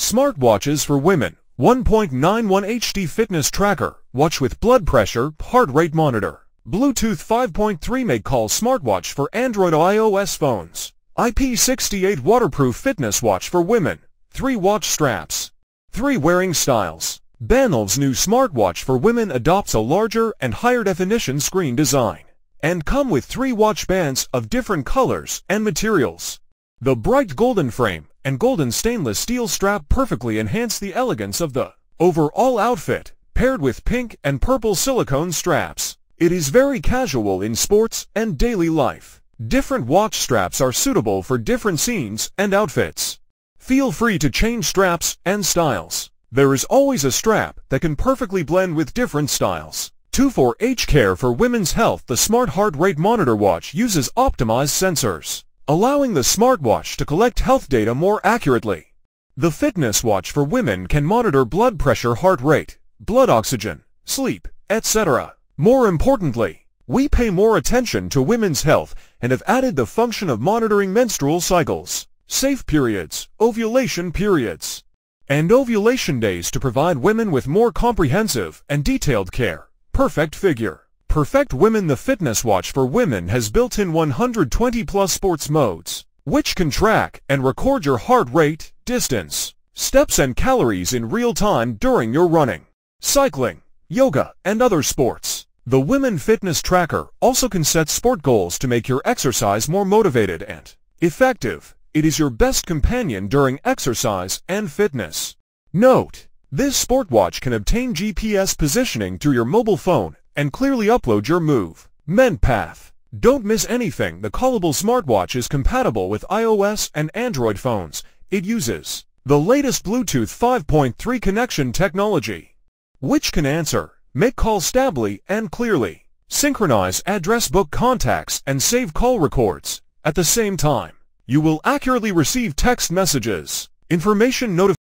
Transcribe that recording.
Smartwatches for women. 1.91 HD fitness tracker. Watch with blood pressure, heart rate monitor. Bluetooth 5.3 make call smartwatch for Android iOS phones. IP68 waterproof fitness watch for women. 3 watch straps. 3 wearing styles. Banel's new smartwatch for women adopts a larger and higher definition screen design and come with 3 watch bands of different colors and materials. The bright golden frame and golden stainless steel strap perfectly enhance the elegance of the overall outfit, paired with pink and purple silicone straps. It is very casual in sports and daily life. Different watch straps are suitable for different scenes and outfits. Feel free to change straps and styles. There is always a strap that can perfectly blend with different styles. 24H Care for Women's Health The Smart Heart Rate Monitor Watch uses optimized sensors allowing the smartwatch to collect health data more accurately. The fitness watch for women can monitor blood pressure, heart rate, blood oxygen, sleep, etc. More importantly, we pay more attention to women's health and have added the function of monitoring menstrual cycles, safe periods, ovulation periods, and ovulation days to provide women with more comprehensive and detailed care. Perfect figure. Perfect Women The fitness watch for women has built-in 120 plus sports modes, which can track and record your heart rate, distance, steps and calories in real time during your running, cycling, yoga, and other sports. The Women Fitness Tracker also can set sport goals to make your exercise more motivated and effective. It is your best companion during exercise and fitness. Note, this sport watch can obtain GPS positioning through your mobile phone and clearly upload your move. MenPath. Don't miss anything. The callable smartwatch is compatible with iOS and Android phones. It uses the latest Bluetooth 5.3 connection technology, which can answer, make calls stably and clearly, synchronize address book contacts and save call records. At the same time, you will accurately receive text messages, information notifications,